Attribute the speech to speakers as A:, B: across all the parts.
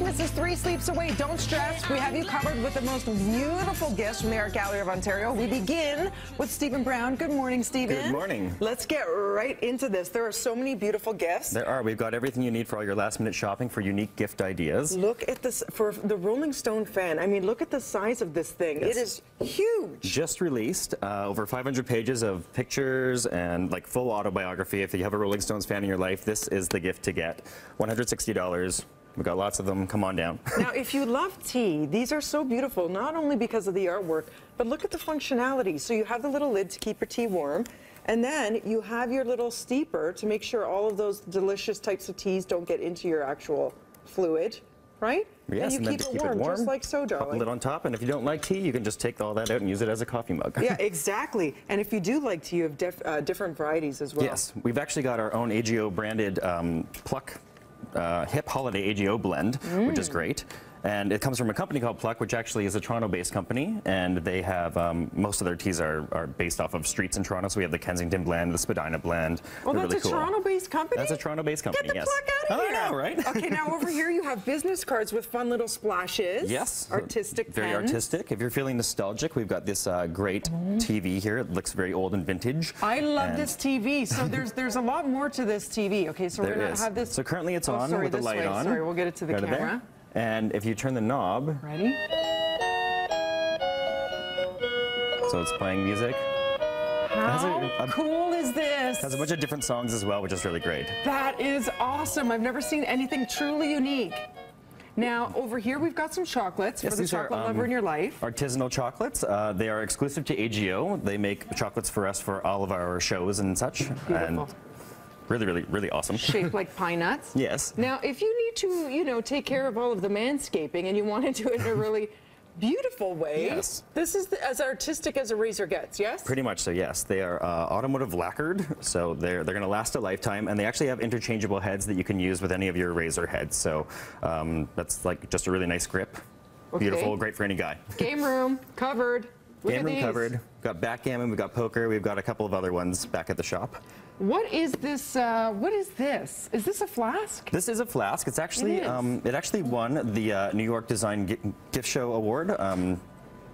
A: Christmas is three sleeps away. Don't stress. We have you covered with the most beautiful gifts from the Art Gallery of Ontario. We begin with Steven Browne. Good morning, Steven.
B: Good morning.
A: Let's get right into this. There are so many beautiful gifts.
B: There are. We've got everything you need for all your last minute shopping for unique gift ideas.
A: Look at this for the Rolling Stone fan. I mean, look at the size of this thing.
B: Yes.
A: It is huge.
B: Just released uh, over 500 pages of pictures and like full autobiography. If you have a Rolling Stones fan in your life, this is the gift to get. $160. We've got lots of them. Come on down.
A: Now, if you love tea, these are so beautiful, not only because of the artwork, but look at the functionality. So you have the little lid to keep your tea warm, and then you have your little steeper to make sure all of those delicious types of teas don't get into your actual fluid, right?
B: Yes,
A: and you
B: then
A: keep, it, warm,
B: it warm,
A: just like so,
B: Pop a lid on top, and if you don't like tea, you can just take all that out and use it as a coffee mug.
A: yeah, exactly. And if you do like tea, you have uh, different varieties as well.
B: Yes, we've actually got our own AGO branded um, Pluck uh, Hip Holiday AGO blend, which is great. And it comes from a company called Pluck, which actually is a Toronto-based company, and they have um, most of their teas are, are based off of streets in Toronto. So we have the Kensington blend, the Spadina blend.
A: Well,
B: They're
A: that's
B: really
A: a
B: cool.
A: Toronto-based company?
B: That's a Toronto-based company.
A: Get the
B: yes.
A: pluck out of
B: I
A: here.
B: know, right?
A: okay, now over here you have business cards with fun little splashes.
B: Yes.
A: Artistic
B: Very
A: pens.
B: artistic. If you're feeling nostalgic, we've got this uh, great TV here. It looks very old and vintage.
A: I love
B: And
A: this TV. So there's there's a lot more to this TV. Okay, so we're gonna
B: is.
A: have this.
B: So currently it's
A: Oh,
B: on
A: sorry,
B: with the light
A: way.
B: on.
A: Sorry, we'll get it to the
B: Right
A: camera.
B: And if you turn the knob,
A: Ready?
B: so it's playing music.
A: How
B: a- a-
A: cool is this?
B: Has a bunch of different songs as well, which is really great.
A: That is awesome. I've never seen anything truly unique. Now over here we've got some chocolates
B: Yes,
A: for the
B: these are,
A: chocolate
B: um,
A: lover in your life.
B: Artisanal chocolates. Uh, they are exclusive to AGO. They make chocolates for us for all of our shows and such. And
A: Beautiful.
B: Really, really, really awesome.
A: Shaped like pine nuts.
B: Yes.
A: Now, if you need to, you know, take care of all of the manscaping and you want to do it in a really beautiful way,
B: Yes.
A: this is the, as artistic as a razor gets, yes?
B: Pretty much so, yes. They are uh, automotive lacquered, so they're they're going to last a lifetime, and they actually have interchangeable heads that you can use with any of your razor heads. So um, that's like just a really nice grip.
A: Okay.
B: Beautiful, great for any guy.
A: Game room, covered. Look
B: Game room covered. We've got backgammon, we've got poker, we've got a couple of other ones back at the shop.
A: What is this, uh, what is this? Is this a flask?
B: This is a flask. It's actually
A: It.
B: Um, it actually won the uh, New York Design Gi- Gift Show Award, um,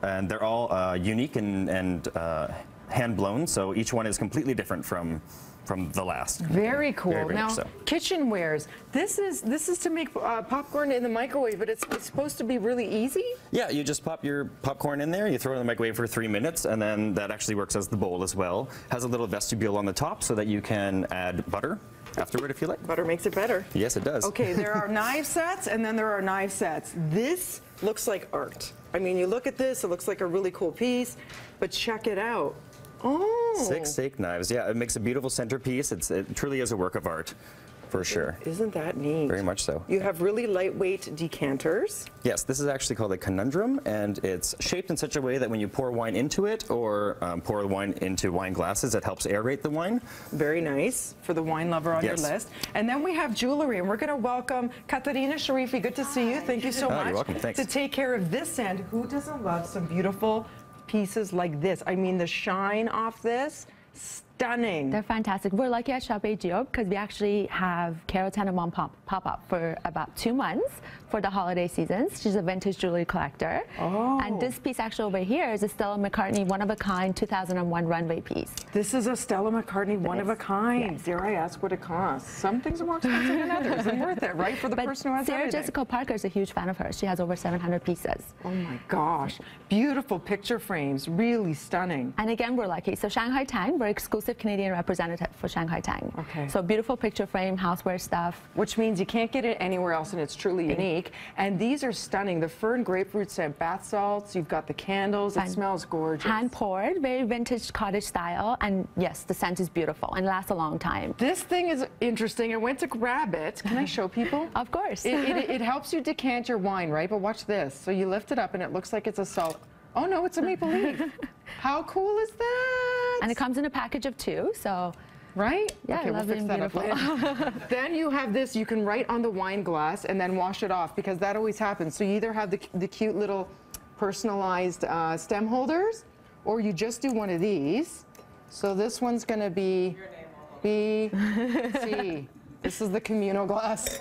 B: and they're all uh, unique and and uh, hand blown. So each one is completely different from from the last.
A: Very cool.
B: Very, very
A: now,
B: so.
A: kitchenwares. This is this is to make uh, popcorn in the microwave, but it's, it's supposed to be really easy.
B: Yeah, you just pop your popcorn in there, you throw it in the microwave for three minutes, and then that actually works as the bowl as well. Has a little vestibule on the top so that you can add butter afterward if you like.
A: Butter makes it better.
B: Yes, it does.
A: Okay, there are knife sets and then there are knife sets. This looks like art. I mean, you look at this, it looks like a really cool piece, but check it out. Oh.
B: Six steak knives. Yeah, it makes a beautiful centerpiece. It's, it truly is a work of art, for sure.
A: Isn't that neat?
B: Very much so.
A: You have really lightweight decanters.
B: Yes, this is actually called a conundrum, and it's shaped in such a way that when you pour wine into it or um, pour wine into wine glasses, it helps aerate the wine.
A: Very nice for the wine lover on
B: Yes.
A: your list. And then we have jewelry, and we're going to welcome Caterina Sharifi. Good to see you. Thank you so
B: Oh,
A: much.
B: you're welcome. Thanks.
A: To take care of this end, who doesn't love some beautiful pieces like this? I mean, the shine off this, stunning.
C: They're fantastic. We're lucky at Shop AGO because we actually have Carole Tanenbaum pop, pop up for about two months for the holiday seasons. She's a vintage jewelry collector.
A: Oh.
C: And this piece actually over here is a Stella McCartney one of a kind 2001 runway piece.
A: This is a Stella McCartney one-of-a-kind.
C: Yes.
A: Dare I ask what it costs? Some things are more expensive than others and worth it, right? For the
C: But
A: person who has it.
C: Sarah
A: everything.
C: Jessica Parker is a huge fan of hers. She has over 700 pieces.
A: Oh my gosh. Beautiful picture frames, really stunning.
C: And again, we're lucky. So Shanghai Tang, we're exclusive Canadian representative for Shanghai Tang.
A: Okay.
C: So beautiful picture frame, houseware stuff.
A: Which means you can't get it anywhere else and it's truly unique. And these are stunning. The fern grapefruit scent bath salts, you've got the candles, it smells gorgeous.
C: Hand poured, very vintage cottage style. And yes, the scent is beautiful and lasts a long time.
A: This thing is interesting. I went to grab it. Can I show people?
C: Of course.
A: It, it, it helps you decant your wine, right? But watch this. So you lift it up and it looks like it's a salt. Oh no, it's a maple leaf. How cool is that?
C: And it comes in a package of two, so
A: right?
C: Yeah,
A: okay,
C: I love
A: we'll fix
C: being
A: that up
C: beautiful.
A: then you have this. You can write on the wine glass and then wash it off because that always happens. So you either have the, the cute little personalized uh, stem holders, or you just do one of these. So this one's going to be B C.
D: This is the communal glass.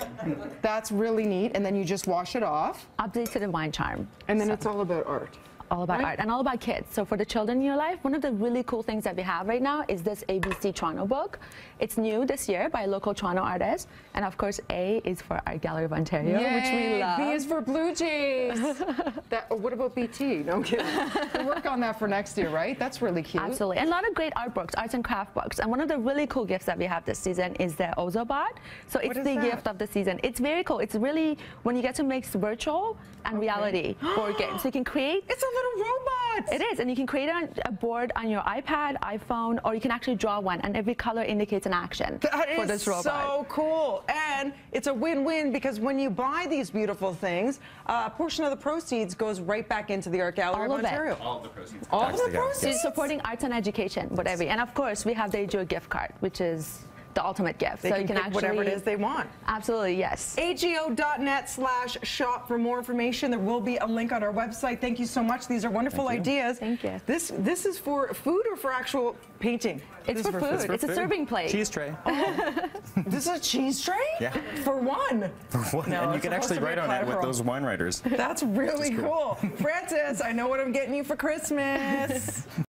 D: That's really neat. And then you just wash it off.
C: Updated wine charm.
D: And then it's all about art.
C: All about
D: Right.
C: art and all about kids. So for the children in your life, one of the really cool things that we have right now is this ABC Toronto book. It's new this year by a local Toronto artist. And of course, A is for Art Gallery of Ontario, which we love.
D: B is for Blue Jays. that, what about BT? No, I'm kidding. we'll work on that for next year, right? That's really cute.
C: Absolutely. And a lot of great art books, arts and craft books. And one of the really cool gifts that we have this season is the Ozobot. So it's the
A: that?
C: gift of the season. It's very cool. It's really when you get to mix virtual and reality board games. So you can create
A: It's a little robot.
C: It is, and you can create a, a board on your iPad, iPhone, or you can actually draw one, and every color indicates an action
A: That
C: for this robot.
A: so cool. And it's a win-win because when you buy these beautiful things, a portion of the proceeds goes right back into the Art Gallery
C: All
A: of
C: of it.
A: Ontario.
B: All of the proceeds.
A: All
B: tax
A: the proceeds?
C: So it's supporting arts and education, whatever. And of course, we have the AGO gift card, which is the ultimate gift.
A: They
C: so
A: can,
C: you can
A: pick
C: actually
A: whatever it is they want.
C: Absolutely, yes.
A: AGO.net slash shop for more information. There will be a link on our website. Thank you so much. These are wonderful
B: Thank
A: ideas.
C: Thank you.
A: This this is for food or for actual painting?
C: It's
A: This
C: for
A: is
C: food. It's a
B: Food.
C: serving plate.
B: Cheese tray. Oh.
A: This is a cheese tray?
B: Yeah.
A: For one.
B: For one,
A: No,
B: and you can actually write on it with those wine writers.
A: That's really cool. Francis, I know what I'm getting you for Christmas.